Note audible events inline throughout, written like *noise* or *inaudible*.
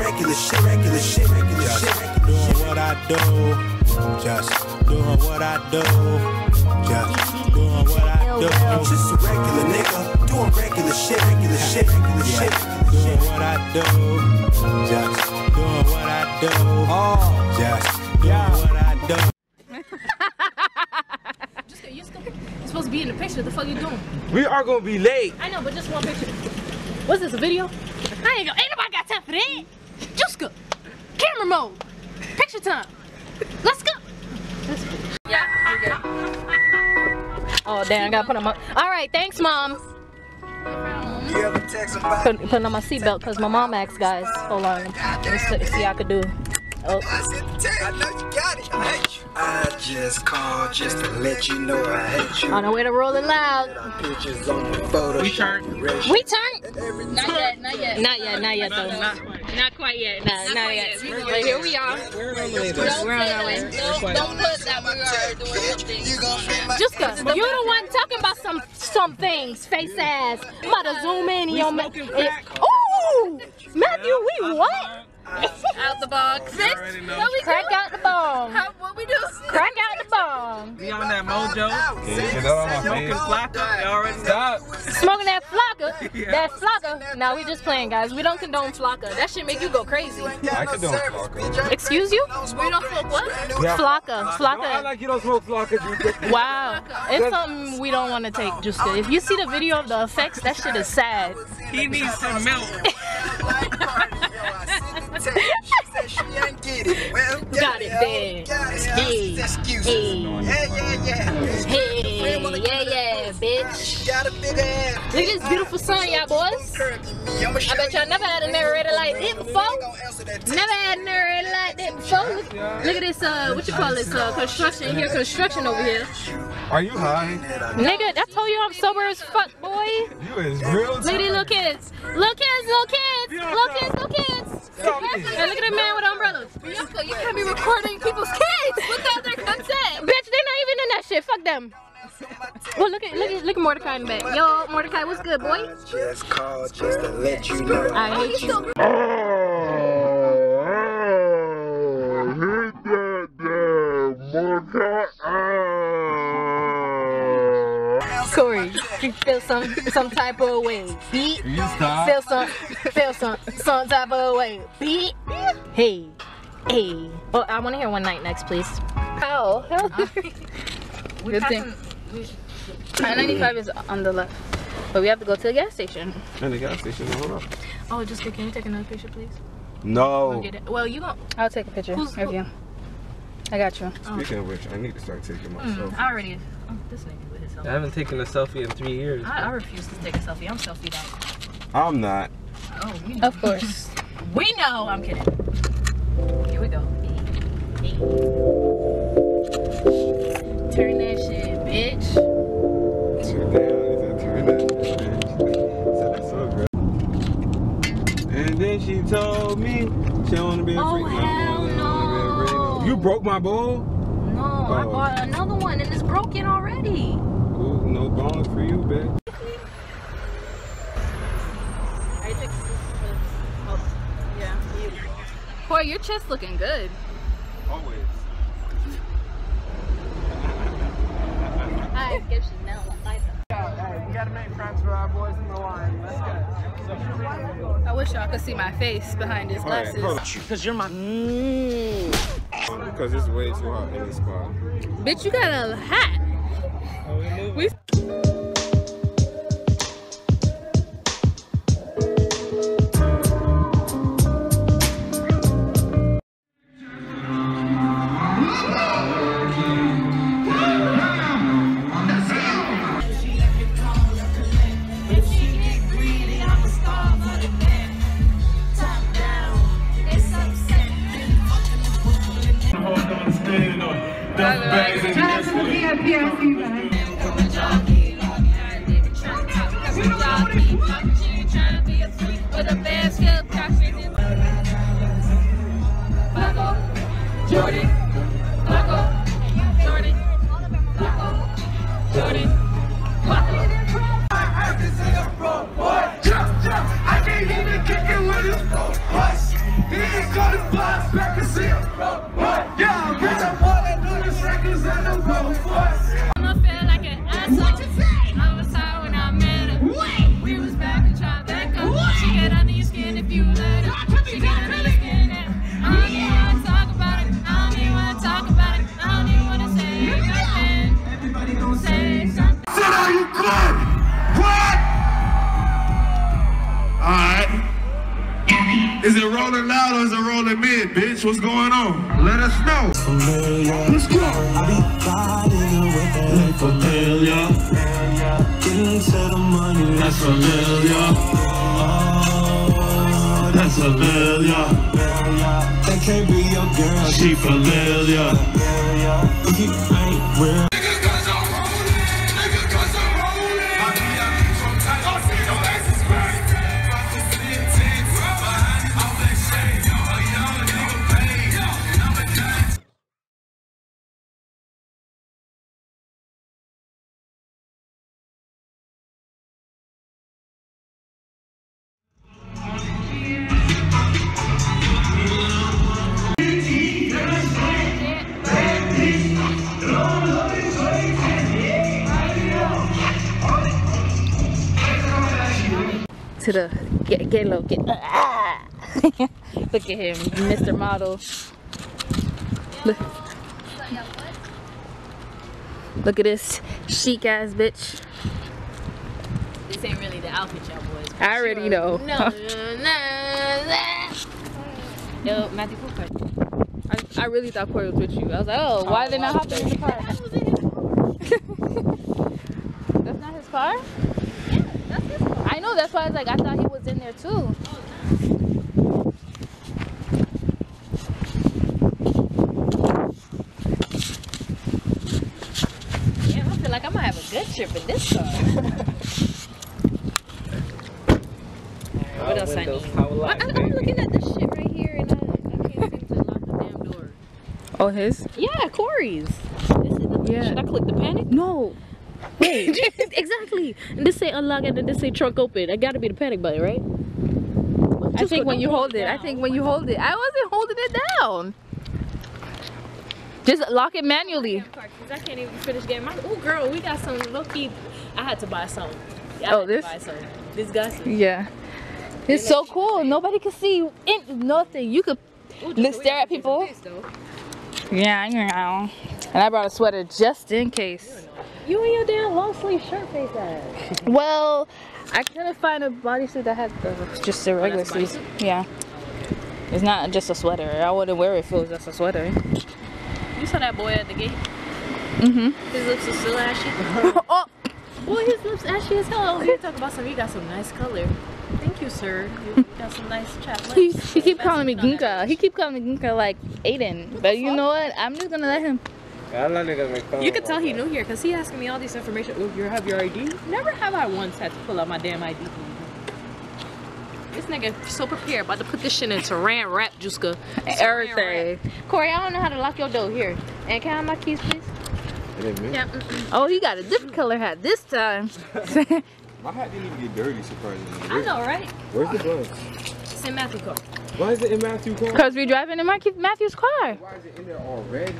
regular shit, regular shit, regular Just shit, regular doing shit. what I do. Just doing what I do. Just doing what I I'm do. just a regular nigga, doing regular shit, regular shit, regular shit, Doing what I do. Just doing what I do. Oh, just doing what I do. *laughs* You supposed to be in the picture. The fuck you doing? We are gonna be late. I know, but just one picture. What's this? A video? I ain't gonna. Ain't nobody got time for that. Juska, camera mode, picture time. Let's go. Yeah, you're good. Oh damn, I gotta put on my. All right, thanks, mom. You ever text somebody? Put, put on my seatbelt because my mom asked guys. Hold on, let's see, see I could do. Oh, I sent the text. I know you got it. I hate you. I just called just to let you know I hate you. on the way to Rolling Loud. Pictures on the photo. We turned. We turned. Not yet, not yet. Not yet, not yet though. Not quite yet. No, not, yet. But here we are. We're on the way. We're on our way. Don't put that we are doing something. You gon' feel my Just cause you the one talking about some some things, face ass. I'm about to zoom in on my. Ooh, Matthew, we what? Out the box. You. What we Crack do? out the bong. How, we do? Crack out the bong. We on that mojo. Get that on my Smoking face. flocka. You already Stop. Smoking that flocka. *laughs* Yeah. That flocka. Now we just playing, guys. We don't condone flocka. That shit make you go crazy. I could do flocka. Excuse you? We don't smoke what? Yeah. Flocka. No, I like you don't smoke flocka. You Wow. *laughs* It's something we don't want to take, just If you see the video of the effects, that shit is sad. He needs some *laughs* milk. She ain't get it. Well, *laughs* Got it, then. Got it. Hey. Excuses. Hey. Hey, yeah, yeah. Hey, yeah, yeah, bitch. Got a big ass. Look at this beautiful sun, y'all boys. I bet y'all never had a narrator like this before. Never had a narrator like that before. Look, look at this, uh, what you call this, uh, construction here, construction over here. Are you high? Nigga, I told you I'm sober as fuck, boy. You is real. Look at these little kids. Little kids, little kids, little kids, little kids. Hey, look at that man with umbrellas. Bianca, you can't be recording people's kids without their consent. Bitch, they're not even in that shit. Fuck them. Well, look at look at look at Mordecai in the back. Yo, Mordecai, what's good, boy? Just called just to let you know. I hate you. Corey, you feel some some type of way. Beat. You stop. Feel some feel some some type of way. Beat. Hey. Hey. Well, I want to hear one night next, please. Oh. *laughs* Uh, How? Good thing. I-95 is on the left. But we have to go to the gas station. And the gas station. Hold up. Oh, just can you take another picture, please? No. Get it. Well, you gon' I'll take a picture Who's- of you. I got you. Oh. Speaking of which, I need to start taking myself. Mm, I already. Oh, this nigga with his I haven't taken a selfie in three years. I, I refuse to take a selfie. I'm selfie out. I'm not. Oh, we know. Of course. *laughs* We know. I'm kidding. Here we go. Hey. Hey. Turn that shit, bitch. Turn down. He said, turn that bitch. Said that's so good. And then she told me she don't wanna be a Oh, freak. Broke my bowl? No, I Oh. bought another one and it's broken already. Ooh, no bones for you, bitch. Boy, oh, your chest looking good. Always. I *laughs* give Chanel a five. We gotta make friends with our boys in the line. Let's go. I wish y'all could see my face behind his glasses. Cause you're my. Mm. Because it's way too hot in this spot. Bitch, you got a hat. Oh, we Flacco. He ain't got his boss back and see him. Yeah, Is it rolling loud or is it rolling mid, bitch? What's going on? Let us know. Let's go. I be with that familiar. Getting to the money, that's familiar. Oh, that's familiar. That can't be your girl, she familiar. If you ain't real. To the get get low get ah. *laughs* look at him mr model look look at this chic ass bitch This ain't really the outfit, y'all boys. i already know No, no, no. Matthew? I, I really thought corey was with you i was like oh why they not hopping in the car *laughs* *laughs* that's not his car That's his car. I know that's why i was like i thought he was in there too Yeah, I feel like I might have a good trip in this car. what else I need? I, I, I'm looking at this shit right here and I, I can't seem to lock the damn door. oh his Yeah, Corey's. This is the, Yeah. Should I click the panic? no wait *laughs* exactly and this say unlock and then this say trunk open i gotta be the panic button right I think when you hold it, down. I think when you hold it, I wasn't holding it down. Just lock it manually. Cause I can't even finish getting my. Oh, girl, we got some low key. I had to buy some. Yeah, I Oh, had to this? Buy some. This glasses. Yeah. It's so cool. Nobody can see in, nothing. You could Ooh, Look, stare at people. this, though. Yeah, yeah. And I brought a sweater just in case. You and your damn long sleeve shirt face ass. *laughs* Well, I couldn't find a bodysuit that had the, just the regular that's a sleeves. Yeah. It's not just a sweater. I wouldn't wear it if it was just a sweater. You saw that boy at the gate. Mm-hmm. His lips are still ashy. *laughs* oh, Boy, his lips ashy as hell. Over here talking about some. You got some nice color. Thank you, sir. You *laughs* got some nice chapped he, he keep calling me Gunka. He keep calling me Gunka like Aiden. But you know what? I'm just gonna let him. I'm not gonna make fun You of could tell he myself. new here because he asking me all this information. Oh, you have your ID? Never have I once had to pull out my damn ID. This nigga so prepared, about to put this shit in Saran wrap, Juska. Saran Everything. wrap. Corey, I don't know how to lock your door here. And can I have my keys, please? It ain't me. Yeah. Oh, he got a different color hat this time. *laughs* My hat didn't even get dirty, surprisingly. I know, right? Where's the bus? It's in Matthew car. Why is it in Matthew car? Cause we're driving in Mark Matthew's car. Why is it in there already?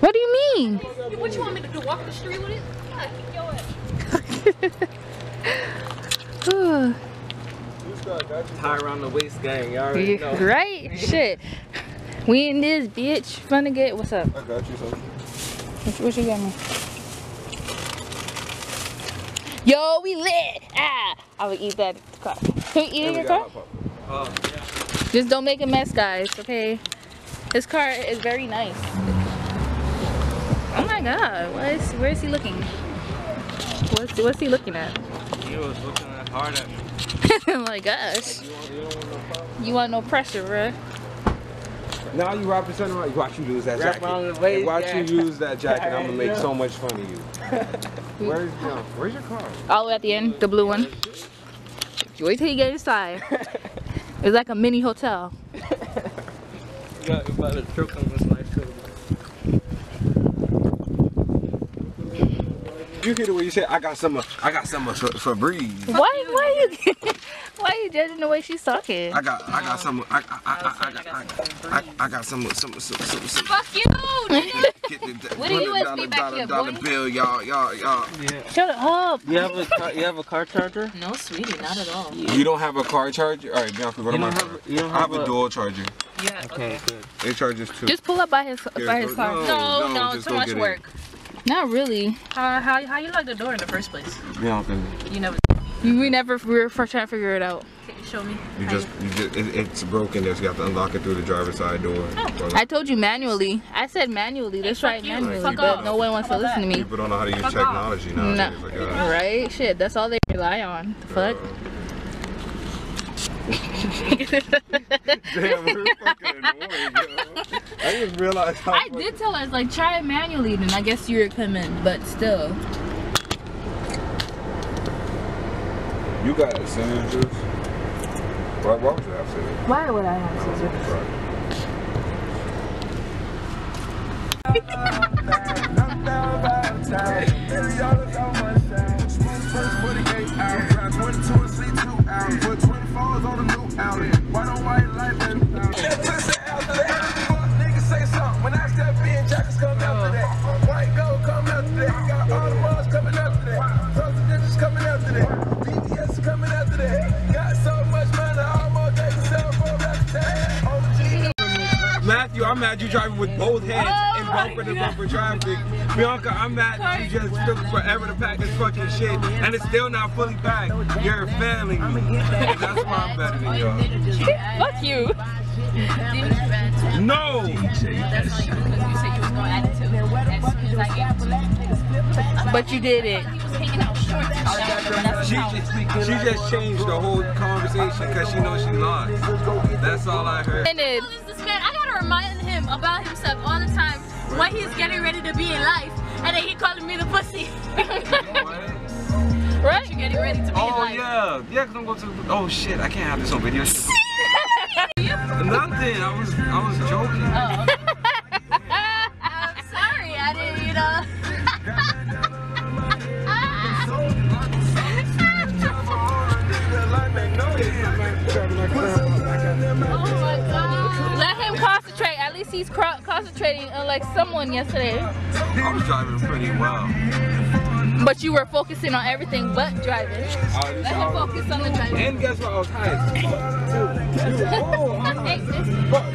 What do you mean? What you want me to do? Walk the street with it? Yeah, kick your ass. Tie around the waist gang, y'all already know. right? Shit. We in this bitch. Finna get what's up? I got you something. What, what you got me? Yo, we lit. Ah, I would eat that in the car. Can we eat it in your car? Oh, Just don't make a mess, guys. Okay. This car is very nice. Oh my God. What is? Where is he looking? What's What's he looking at? He was looking hard at me. *laughs* oh my gosh. You want, you want no? You want no pressure, bruh? Now you rapping something right. Watch you lose that Wrap jacket. around waist, watch yeah. you use that *laughs* jacket. I'm gonna make so much fun of you. *laughs* Where's no, Where's your car? All the way at the end, the blue one. You wait till you get inside. It's like a mini hotel. You got about to choke on this life. You hear the way you said I got some. of- I got some for, for breeze. Why? Why you? Why are you judging the way she's talking? I got, I got some, I, I, I, I, got, I, I, I got some, some, some, some, some. Fuck you. Get the, *laughs* the, What are you dollar, with me back dollar, here, dollar boy? bill, y'all, y'all, y'all. Shut up. You have a car, you have a car charger? No, sweetie, not at all. You don't have a car charger? All right, Bianca, go to You my don't car. have- you don't I have have a a- dual charger. Yeah. Okay, good. It charges two. Just pull up by his Here, by his car. no. No, no, no, too much get it. work. Not really. How, how, how you locked the door in the first place? Bianca, You never We never we were trying to figure it out. can you show me. you how just, you just, it, it's broken. There, so you have to unlock it through the driver's side door. Well, I told you manually. I said manually. Let's try it manually, Fuck but off. no one wants to listen to me. People don't know how to use Fuck technology No. Like, uh, Right? Shit, that's all they rely on. The fuck? Damn, we're fucking annoying, yo. I just realized how I did tell her, it's like, try it manually, then I guess you were coming, but still. You got scissors juice? Why, why would you have scissors? Why would I have scissors? Matthew, I'm mad you driving with both hands in oh bumper to bumper traffic. Bianca, I'm mad that you just took forever to pack this fucking shit and it's still not fully packed. You're failing me. And that's why I'm better than y'all. *laughs* Fuck you. No! That's not you because you said you was gonna add it to it as soon as I gave it to you. But you did it. He was hanging out short. That's She, how. she just changed the whole conversation because she knows she lost. That's all I heard. Ended. Who is this man? I gotta remind him about himself all the time what he's getting ready to be in life, and then he calling me the pussy. *laughs* Right? you getting ready to be in Oh life. yeah, yeah. Cause I'm going to. Oh shit, I can't have this on video. *laughs* Nothing. I was, I was joking. Oh, I'm sorry, I didn't, you know. *laughs* oh my god. Least he's cro- concentrating uh, unlike someone yesterday. I was driving pretty well. But you were focusing on everything but driving. Let him focus on the driving. And guess what? I was high as fuck,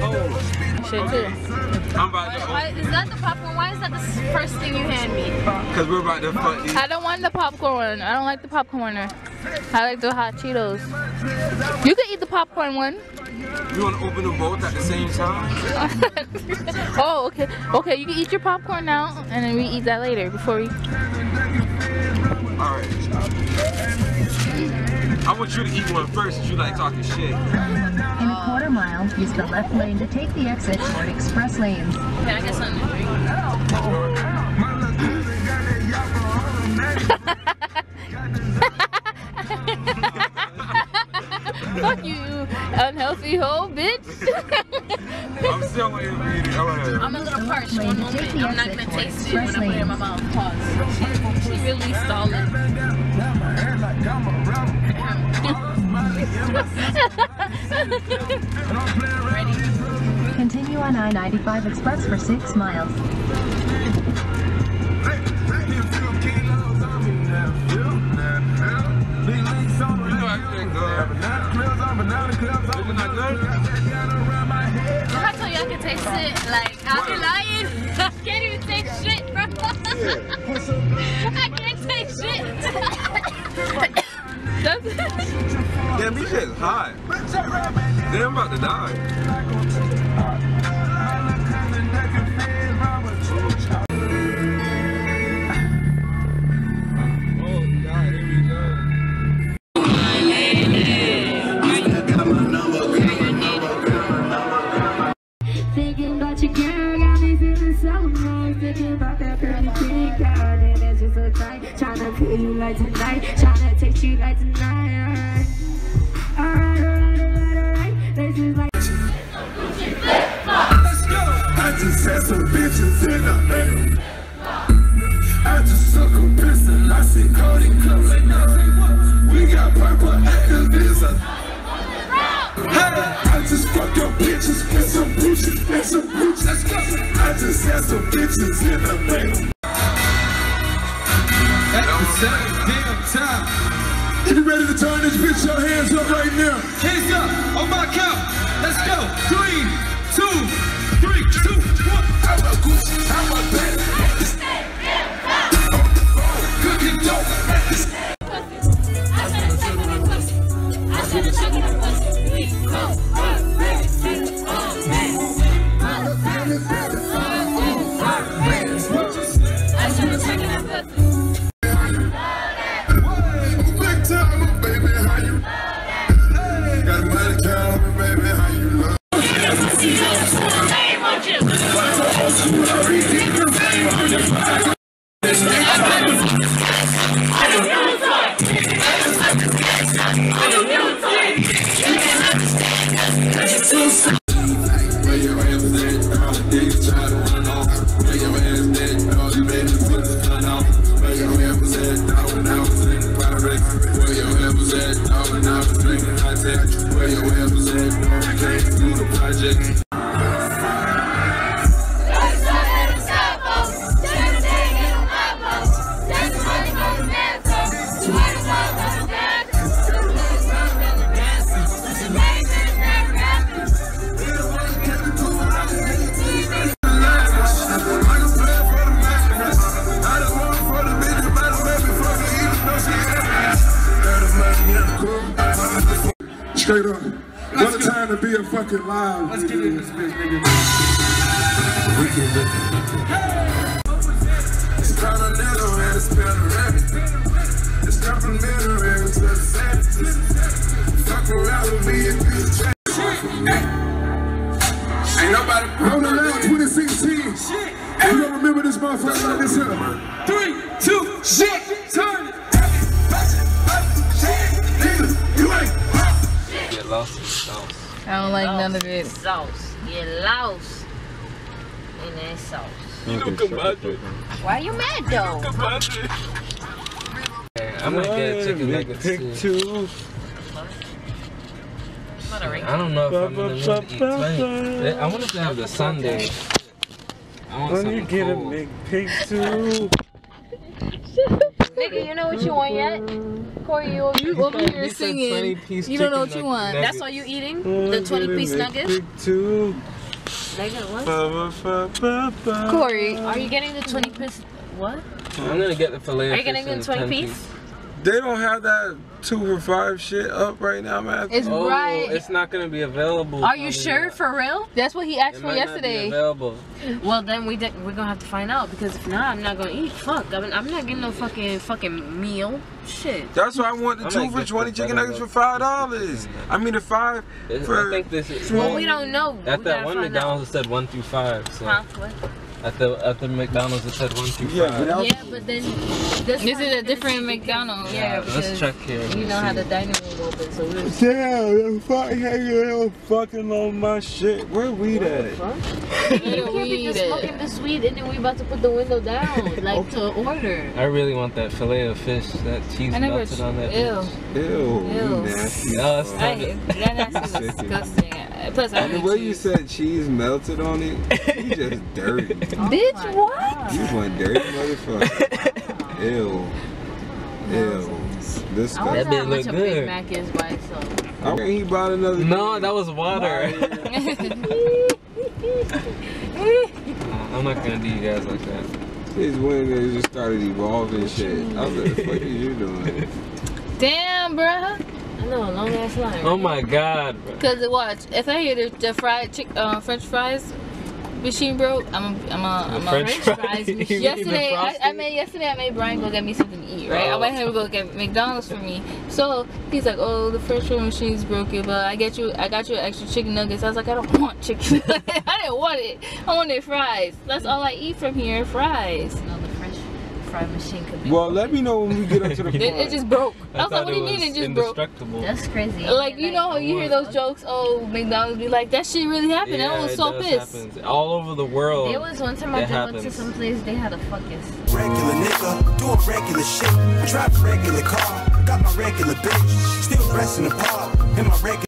too. Shit too. I'm about to. Why, is that the popcorn? Why is that the first thing you hand me? Cause we're about to fuck these. I don't want the popcorn. I don't like the popcorn. I like the hot Cheetos. You can eat the popcorn one. You wanna open them both at the same time? *laughs* oh, okay. Okay, you can eat your popcorn now, and then we eat that later before we. Alright. I want you to eat one first since you like talking shit. In a quarter mile, use the left lane to take the exit toward express lanes. Can I get something to drink? Fuck you, you unhealthy hoe, bitch. *laughs* I'm still waiting for you to go ahead. I'm a little parched. One moment. I'm not gonna taste it when I put it in my mouth. Pause. She really stalling. Continue on I-95 Express for six miles. You know everything good. Is I tell you I taste it, like I'll be lying. *laughs* I can't even shit, bro. *laughs* I can't shit. *laughs* Damn, hot. Damn, I'm about to die. Bitches and some booches and some booches. Let's go. I just had some bitches in the lake. At the same damn time. If you ready to turn this bitch, your hands up right now. Where your ass was at? I came through the project. Fucking live. Let's get in this bitch, nigga. It's continental and it's panoramic. It's complimentary to the sand. Fuck around with me and be a Ain't nobody on the last 2016. You don't remember this motherfucker like this here. Don't like none of it. Sauce. Get lost in that sauce. You know. Why are you mad though? Compadre. Hey, I'm gonna get chicken nuggets Pick too. two. I don't know if I'm in the mood to eat tonight. I wanted to have the Sunday. I want When something you get a big pick two. Nigga, you know what you want yet? Corey, you, you over here He said singing. You don't know what you want. nuggets. That's all you eating? The 20 piece nuggets? Two. Nigga, what? Corey, are you getting the 20 piece? What? I'm gonna get the filet. Are you getting the 20 10 piece? They don't have that two for five shit up right now, man. It's Oh, right. it's not gonna be available. Are you sure not. for real? That's what he asked It for might not be yesterday. available. Well, then we de- we're gonna have to find out because if not, I'm not gonna eat. Fuck, I mean, I'm not getting no fucking fucking meal. Shit. That's why I want the I two for twenty chicken nuggets for five dollars. I mean the five It- for I think this is. Well, we don't know. At we that one. McDonald's it said one through five. So Huh? What? at the at the McDonald's it said one through Yeah, but Yeah, but then this, This is a different see McDonald's. Yeah, Let's check here. You know how the dining room open, so we're Damn, that fuck hanging fucking on my shit. Where weed at? Fuck. Where You can't be just at? smoking this weed and then we about to put the window down, *laughs* like to order. I really want that fillet of fish, that cheese I melted on that. Ew. bitch. Ew, you Ew. nasty. No, it's not. hate that. That's Sick. disgusting. Uh, plus, I And the hate way you said cheese melted on it, you just *laughs* dirty. Oh Bitch, what? You one dirty motherfucker. *laughs* Ew. Ew. This I guy. wonder That how bit much look a Big. Mac is by itself. I think he bought another. No, that was water. *laughs* I'm not gonna do you guys like that. His women just started evolving shit. I was like, the fuck is you doing? Damn, bruh. I know, long ass line. Oh my god, bro. Cause watch, if I hear the, the fried chick, uh, French fries machine broke, I'm a, I'm a, I'm a French French fries? fries. *laughs* Machine. yesterday, I, I made yesterday I made Brian go get me something to eat. Right, I Oh. went him to go get McDonald's for me. So he's like, "Oh, the French fry machine's broken, but I get you, I got you extra chicken nuggets." I was like, "I don't want chicken. *laughs* nuggets. *laughs* I didn't want it. I wanted fries. That's all I eat from here, fries." No, the French fry machine could be. Well, let me know when we get up to the *laughs* It, it front. just broke. I, I was like, what do you it mean it just broke? That's crazy. Like you know you hear those jokes? Oh, McDonald's be like that shit really happened. I was it so does pissed. happens. All over the world. There was one time I It did went to happens. some place they had a fucking Regular nigga, doing regular shit. Drive a regular car, got my regular bitch. Still dressing the part in my regular.